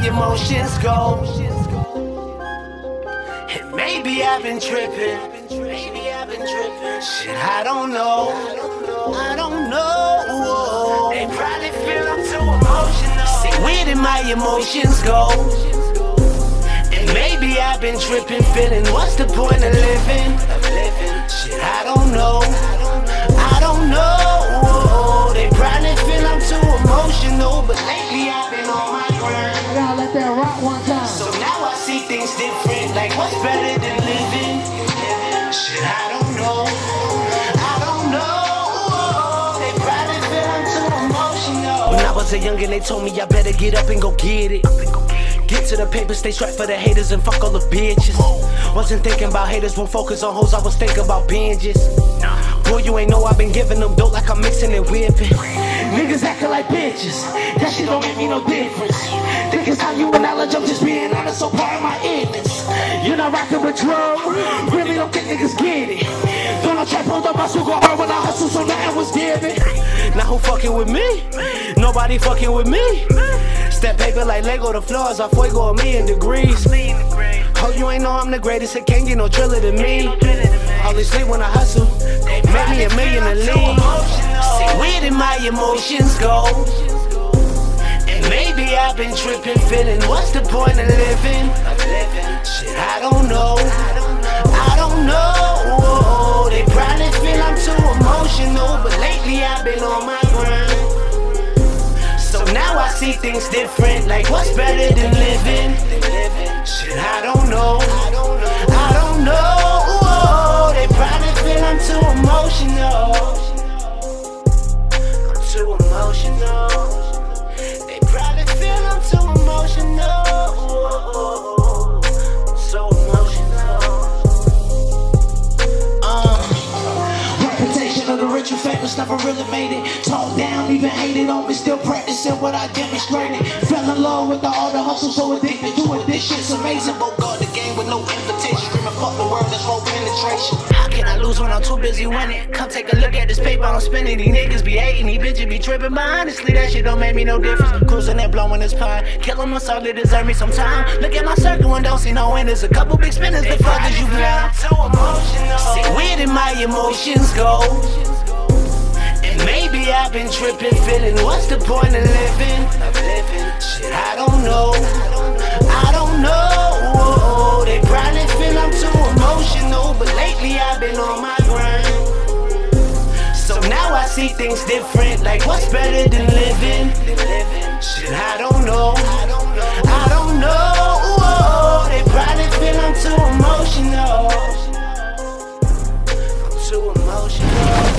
emotions go. And maybe I've been tripping. Maybe I've been tripping. Shit, I don't know. I don't know. They probably feel I'm too emotional. See, where did my emotions go? And maybe I've been tripping, feeling what's the point of living? Shit, I don't know. Rock one time. So now I see things different, like what's better than living? Shit, I don't know. I don't know. They probably feel I'm too emotional. When I was a youngin', they told me I better get up and go get it. Get to the paper, stay strapped for the haters and fuck all the bitches. Wasn't thinking about haters, won't focus on hoes, I was thinking about binges. Boy, you ain't know I've been giving them dope like I'm mixing and whipping. Niggas acting like bitches, that shit don't make me no difference. Think it's how you acknowledge, I'm just being honest, so part of my ignorance. You're not rocking with drum, really don't think niggas get it. Donald Trump pulled up my sugar hard when I hustle, so nothing was given. Now who fucking with me? Nobody fucking with me. Step paper like Lego, the floors are fuego a million degrees. Oh, you ain't know I'm the greatest, it can't get no driller than me. Always sleep when I hustle, make me a million a lead. My emotions go? And maybe I've been tripping, feeling what's the point of living? Shit, I don't know. I don't know. They probably feel I'm too emotional, but lately I've been on my grind. So now I see things different, like what's better than living? Shit, I don't know. And famous never really made it. Talk down, even hated on me, still practicing what I demonstrated. Fell in love with all the hustle, so addicted to it. This shit's amazing. Woke up the game with no invitation. Screaming, fuck the world, that's roll penetration. How can I lose when I'm too busy winning? Come take a look at this paper I'm spending. These niggas be hating, these bitches be tripping. But honestly, that shit don't make me no difference. Cruising and blowing this pine. Kill 'em all, they deserve me some time. Look at my circle and don't see no winners. A couple big spinners, the fuck is you blind? See, where did my emotions go? I've been tripping, feeling what's the point of living? Shit, I don't know. I don't know. Oh, They probably feel I'm too emotional, but lately I've been on my grind. So now I see things different, like what's better than living? Shit, I don't know. I don't know. Oh, They probably feel I'm too emotional. I'm too emotional.